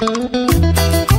que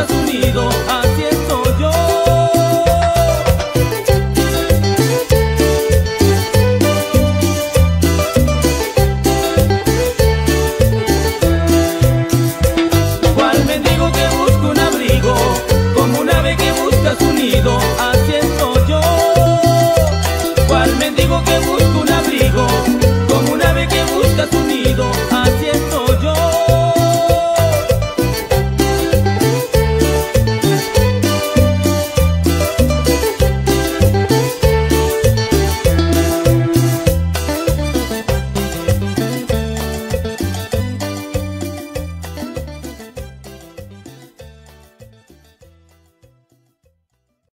Estados Unidos.